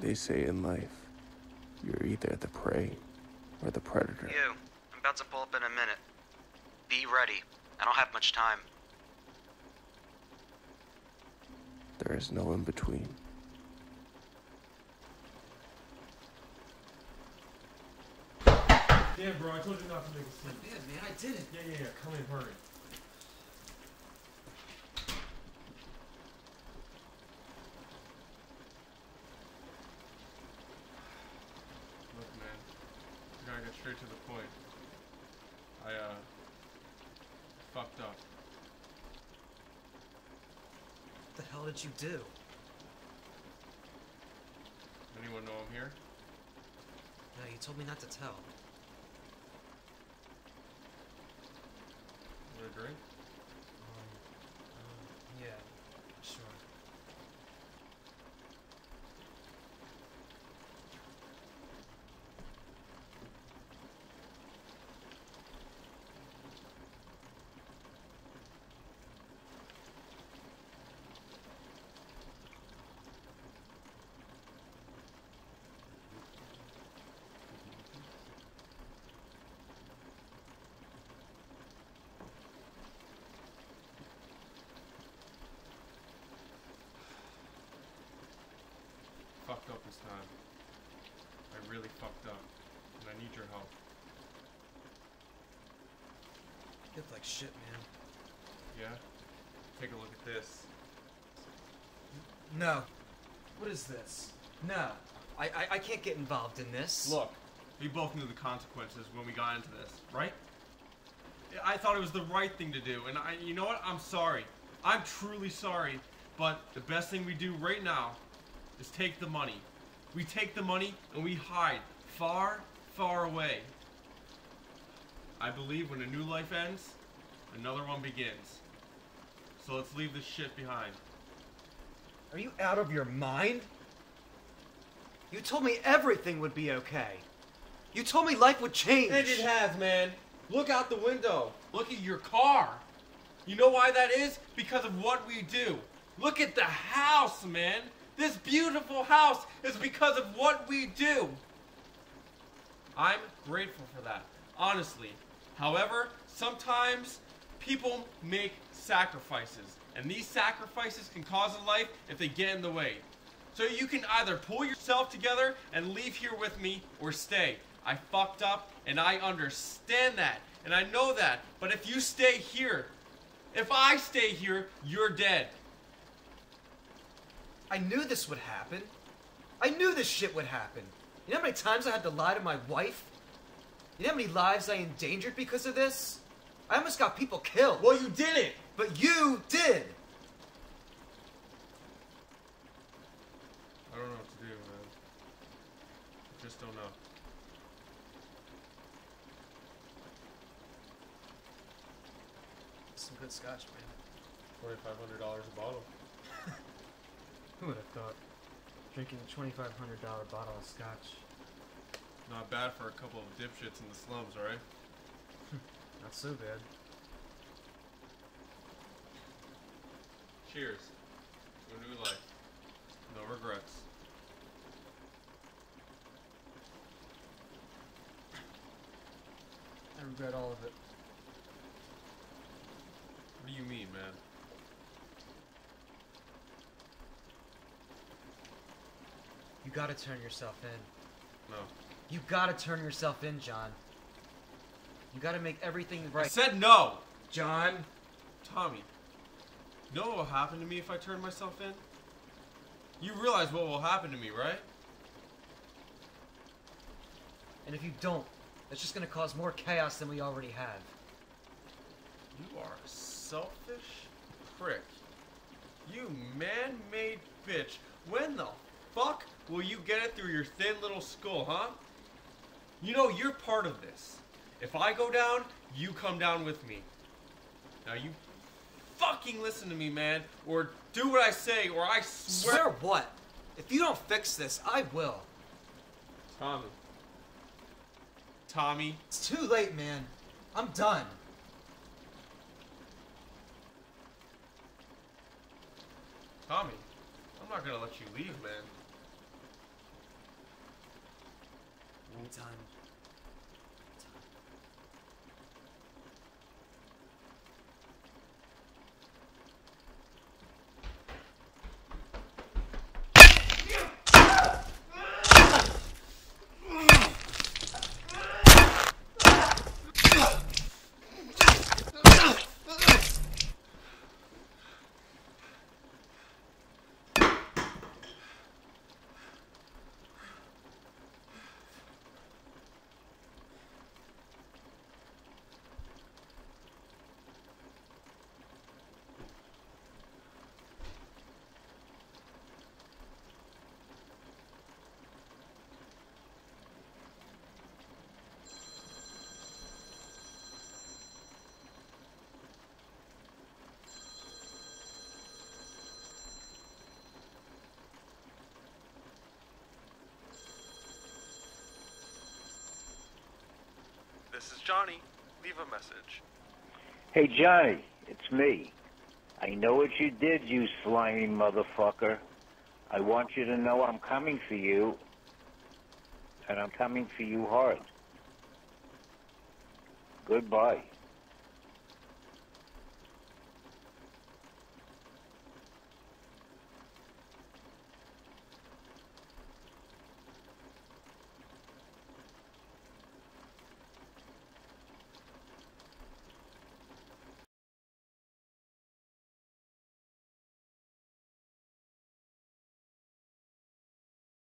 They say in life, you're either the prey or the predator. You. I'm about to pull up in a minute. Be ready. I don't have much time. There is no in between. Damn, bro, I told you not to make a scene. Yeah, man, I didn't. Yeah, yeah, yeah. Come in, hurry. Look, man. I gotta get straight to the point. I, uh, fucked up. What the hell did you do? Anyone know I'm here? No, you told me not to tell. Want a drink? Fucked up this time. I really fucked up. And I need your help. You look like shit, man. Yeah? Take a look at this. No. What is this? No. I, I, I can't get involved in this. Look, we both knew the consequences when we got into this, right? I thought it was the right thing to do, and I, you know what? I'm sorry. I'm truly sorry, but the best thing we do right now is take the money. We take the money and we hide far, far away. I believe when a new life ends, another one begins. So let's leave this shit behind. Are you out of your mind? You told me everything would be okay. You told me life would change. And it has, man. Look out the window. Look at your car. You know why that is? Because of what we do. Look at the house, man. This beautiful house is because of what we do. I'm grateful for that, honestly. However, sometimes people make sacrifices, and these sacrifices can cause a life if they get in the way. So you can either pull yourself together and leave here with me or stay. I fucked up and I understand that and I know that. But if you stay here, if I stay here, you're dead. I knew this would happen. I knew this shit would happen. You know how many times I had to lie to my wife? You know how many lives I endangered because of this? I almost got people killed. Well, you didn't. But you did. I don't know what to do, man. I just don't know. Some good scotch, man. Twenty-five hundred dollars a bottle. Who would have thought? Drinking a $2,500 bottle of scotch. Not bad for a couple of dipshits in the slums, right? Not so bad. Cheers to a new life. No regrets. I regret all of it. What do you mean, man? You gotta turn yourself in. No. You gotta turn yourself in, John. You gotta make everything right. I said no! John! Tommy, you know what will happen to me if I turn myself in? You realize what will happen to me, right? And if you don't, it's just gonna cause more chaos than we already have. You are a selfish prick. You man-made bitch. When the fuck will you get it through your thin little skull, huh? You know, you're part of this. If I go down, you come down with me. Now you fucking listen to me, man, or do what I say, or I swear. Swear what? If you don't fix this, I will. Tommy. Tommy. It's too late, man. I'm done. Tommy. I'm not gonna let you leave, man. Anytime. Johnny. Leave a message. Hey, Johnny, it's me. I know what you did, you slimy motherfucker. I want you to know I'm coming for you, and I'm coming for you hard. Goodbye.